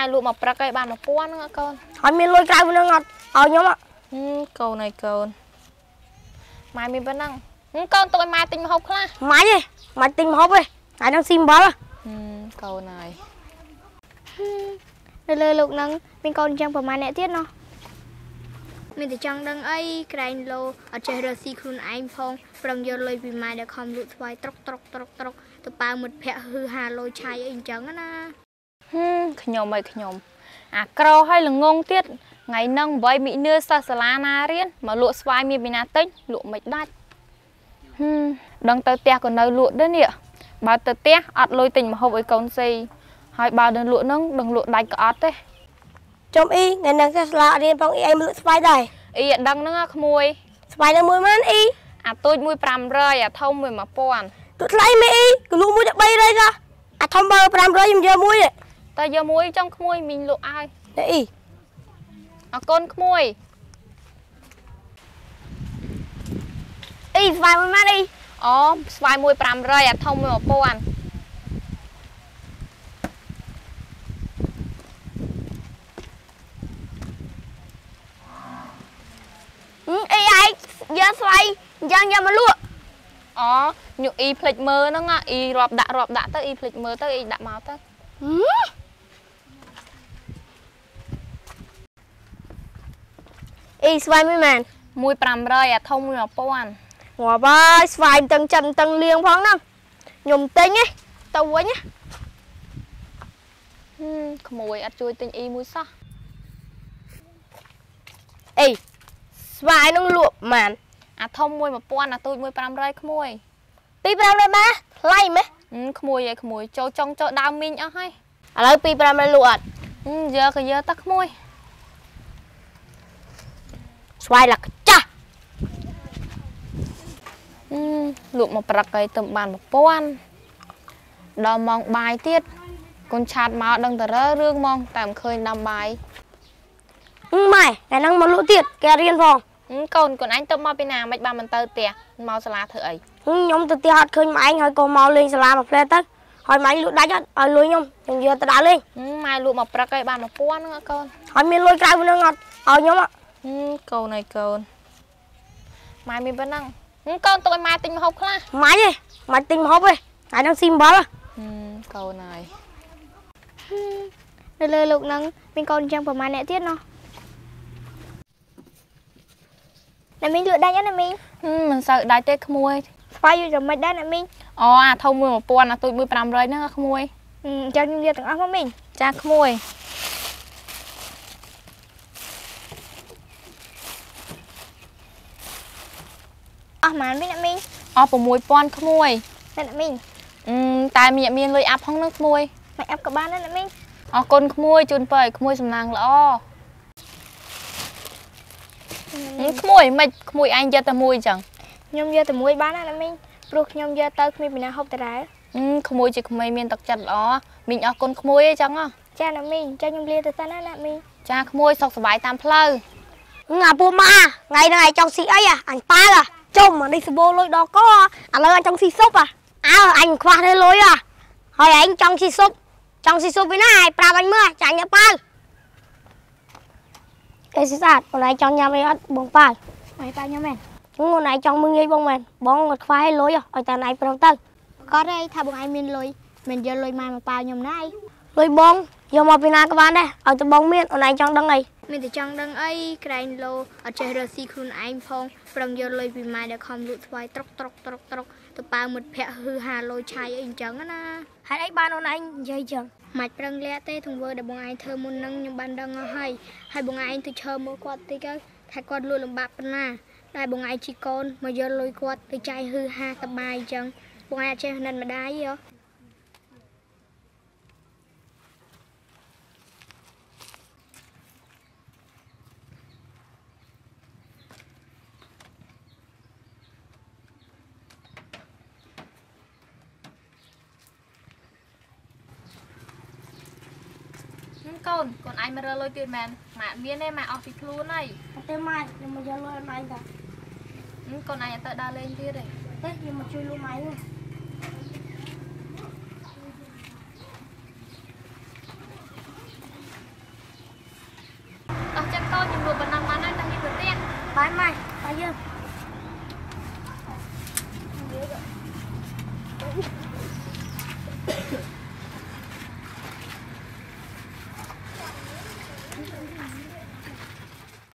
ម៉ែលក់មកព្រឹកឲ្យបាន1000ហ្នឹងអត់កូនហើយមានលុយក្រៅនឹងអត់ឲ្យខ្ញុំអ่ะហឹមកូនអើយកូនម៉ែមានប៉ុណ្ណឹងហឹមកូនទុកឲ្យម៉ែទិញម្ហូបខ្លះម៉ាច់ទេម៉ាច់ទិញម្ហូបទេហើយនឹងស៊ីអំបិលហឹមកូនហើយនៅលើលោកនឹងមានកូនអញ្ចឹងប្រហែលអ្នកទៀតណោះមានតែចង់ដឹងអីក្រែងលោអត់ចេះរកស៊ីខ្លួនឯងផងប្រឹងយកលុយពីម៉ែដែលខំលក់ថ្វាយត្រុកត្រុកត្រុកត្រុកទៅប៉ាមិត្តភ័ក្ដិហឺហាលុយឆាយអីអញ្ចឹងណាហឹម ខ្ញុំអើយខ្ញុំអាក្រហើយល្ងងទៀតថ្ងៃហ្នឹង8មិនិនាសិស្សសាលាណារៀនមកលក់ស្វាយមានពីណាទិញលក់មិនដាច់ហឹមដឹងទៅផ្ទះក៏នៅលក់ដែរនេះបើទៅផ្ទះអត់លុយទិញម្ហូបឲ្យកូនស៊ីហើយបើនៅលក់ហ្នឹងដឹងលក់ដាច់ក៏អត់ទេចំអ៊ីថ្ងៃនឹងទៅសាលារៀនផងអ៊ីអីមកលក់ស្វាយដែរអីអត់ដឹងហ្នឹងក្មួយស្វាយនៅមួយម៉ានអ៊ីអាទូចមួយ500អាធំមួយ1000ទូថ្លៃមែនអ៊ីក៏លក់មួយតែ300ចាអាធំបើ500ខ្ញុំយកមួយទេ តើយកមួយចង់ក្មួយមីងលក់ឲ្យអ៊ីអរគុណក្មួយអ៊ីស្វាយមួយម៉ានអ៊ីអូស្វាយមួយ500អាធំមួយ1000អ៊ីឯងយកស្វាយអញ្ចឹងយកមកលក់អូញូអ៊ីផ្លិចមើលហ្នឹងអាអ៊ីរាប់ដាក់រាប់ដាក់ទៅអ៊ីផ្លិចមើលទៅអ៊ីដាក់មកទៅ អ៊ីស្វាយមួយម៉ានមួយ500អាធំមួយ1000ងាប់ហើយស្វាយមិនតឹងចិត្តមិនតឹងលៀងផងហ្នឹងខ្ញុំទិញឯងទៅវិញណាហឹមក្មួយអត់ជួយទិញអ៊ីមួយសោះអីស្វាយនឹងលក់ម៉ានអាធំមួយ1000អាទូចមួយ500ក្មួយពី500បាថ្លៃមែនហឹមក្មួយឯក្មួយចូលចង់ចូលដើមមីងអស់ហើយឥឡូវពី500លក់អត់ហឹមយកក៏យកទៅក្មួយ ស្វាយឡាក់ចាស់ហឹមលក់មកប្រឹកឲ្យទៅបាន1000ដល់ម៉ោងបាយទៀតកូនឆាតមកដឹងតរើរឿងហ្មងតែមិនឃើញដាំបាយម៉ែថ្ងៃហ្នឹងមកលក់ទៀតគេរៀនផងហឹមកូនកូនអញទៅមកពីណាមិនបានមិនទៅផ្ទះមកសាលាធ្វើអីខ្ញុំទៅផ្ទះអត់ឃើញម៉ែឯងហើយក៏មកលេងសាលាមួយផ្លែទៅហើយម៉ែលក់ដាច់អត់ឲ្យលុយខ្ញុំខ្ញុំយកទៅដើរលេងហឹមម៉ែលក់មកព្រឹកឲ្យបាន1000ហ្នឹងអត់កូនហើយមានលុយក្រៅនឹងអត់ឲ្យខ្ញុំអត់ហឹម កូនហើយកូនម៉ែមានប៉ុណ្ណឹងហឹមកូនទុកឲ្យម៉ែទិញម្ហូបខ្លះម៉ាច់ទេម៉ាច់ទិញម្ហូបទេហើយនឹងស៊ីអំបិលហឹមកូនហើយនៅលើលោកនឹងមានកូនអញ្ចឹងប្រហែលអ្នកទៀតណោះអ្នកមីងលក់ដាច់អត់អ្នកមីងហឹមមិនសូវដាច់ទេក្មួយស្វាយយូរយ៉ាងម៉េចដែរអ្នកមីងអូអាធំមួយ1000អាទូចមួយ500ហ្នឹងអាក្មួយអឺអញ្ចឹងខ្ញុំយកទាំងអស់មកមីងចាក្មួយ អស់ប៉ុន្មានមីងអ្នកមីងអស់6000ក្មួយអ្នកមីងអឺតែមានមានលុយអាប់ផងហ្នឹងក្មួយមិនអាប់ក៏បានដែរអ្នកមីងអរគុណក្មួយជូនពរឲ្យក្មួយសំណាងល្អហឹមក្មួយមិនក្មួយឯងយកតែមួយចឹងខ្ញុំយកតែមួយបានណាអ្នកមីងព្រោះខ្ញុំយកទៅគ្មានពីណាហូបតារ៉ែហឹមក្មួយជាក្មេងមានទឹកចិត្តល្អមីងអរគុណក្មួយអីចឹងហ៎ចាអ្នកមីងអញ្ចឹងខ្ញុំលាទៅសិនណាអ្នកមីងចាក្មួយសុខសប្បាយតាមផ្លូវអាពូម៉ាថ្ងៃហ្នឹងឯងចង់ស៊ីអីអញប៉ា ចុំអានេះសបោលុយដល់កឥឡូវអញចង់ស៊ីស៊ុបអើអញខ្វះទេលុយហើយឯងចង់ស៊ីស៊ុបចង់ស៊ីស៊ុបពីណាឯងប្រាប់អញមើលចាញ់ប៉ាវគេស៊ីស្អាតអូនឯងចង់ញ៉ាំអីអត់បងប៉ាវហើយប៉ាខ្ញុំមែនអូនឯងចង់មើងងាយបងមែនបងអត់ខ្វះឲ្យលុយឲ្យតែណៃព្រមទៅគាត់ទេថាបងឯងមានលុយមិនយកលុយម៉ែមកប៉ាខ្ញុំណាអីលុយបងយកមកពីណាក៏បានដែរឲ្យតែបងមានអូនឯងចង់ដឹងអី មានតែចង់ដឹងអីក្រែងលោអត់ចេះរកស៊ីខ្លួនឯងផងប្រឹងយកលុយពីម៉ែដែលខំលក់ថ្វាយត្រុកត្រុកត្រុកត្រុកទៅប៉ាមិត្តភ័ក្ដិហឺហាលុយឆាយអីអញ្ចឹងណាហេតុអីបានអូនឯងនិយាយចឹងមិនប្រឹងលាក់ទេទង្វើដែលបងឯងធ្វើមុនហ្នឹងខ្ញុំបានដឹងអស់ហើយហើយបងឯងទៅឈើមើលគាត់តិចទៅថាគាត់លួចលំបាកប៉ុណ្ណាតែបងឯងជីកូនមកយកលុយគាត់ទៅចាយហឺហាសប្បាយអញ្ចឹងបងឯងអត់ចេះណិតម្ដាយហ៎ កូនកូនអាចមករើលុយទៀតមែនម៉ាក់មានទេម៉ាក់អស់ពីខ្លួនហើយអត់ទេម៉ាក់ខ្ញុំមកយកលុយអត់ម៉ាក់ទៅកូនអាចទៅដើរលេងទៀតទេទេខ្ញុំមកជួយលុយម៉ាក់ទេអស់ចិត្តកូនខ្ញុំលក់ប៉ុណ្ណឹងបានហើយតាំងពីទៅទៀតបាយម៉ាក់បាយយើង Thank you.